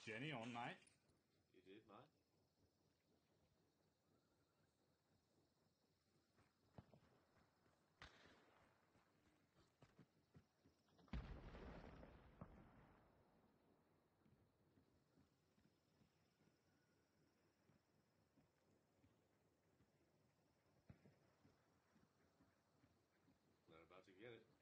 Jenny on, mate. You did, mate. They're about to get it.